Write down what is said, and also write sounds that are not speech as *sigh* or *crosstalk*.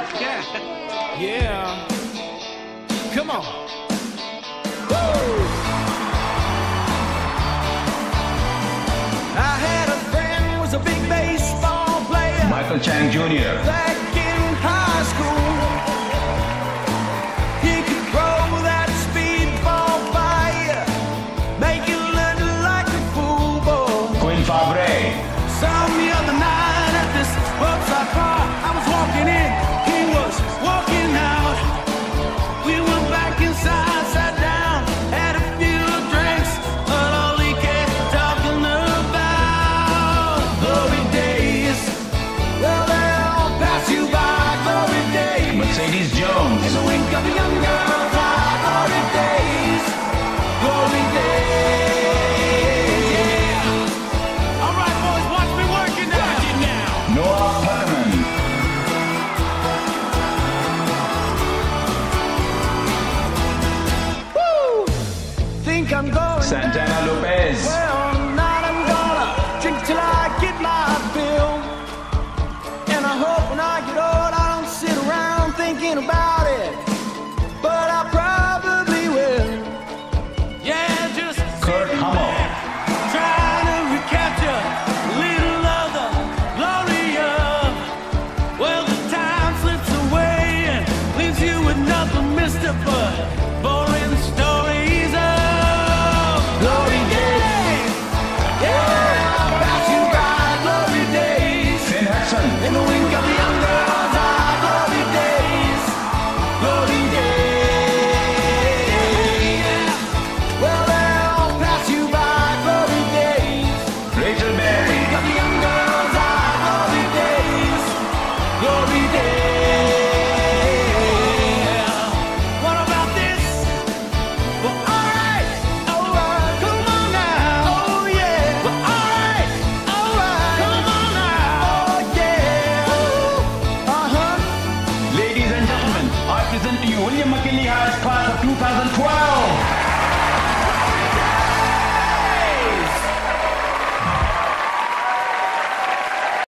Yeah. *laughs* Yeah. Come on. I had a friend who was a big baseball player Michael Chang Jr. back in high school. He could throw that speedball you, make you look like a fool, boy. Quinn Fabray. Some other night Mercedes Jones. In the wink of a young girl's eye, glory days, glory days. Yeah. All right, boys, watch me working now. Noah Puckerman. Woo! Think I'm going Santana down. Lopez. Well, tonight I'm gonna drink till I get my fill. And I hope when I get old I don't sit around thinking about it, but I probably will. Yeah, just Kurt Hummel. Trying to recapture little of the glory of. Well, the time slips away and leaves you with nothing, Mister, but. class of 2012.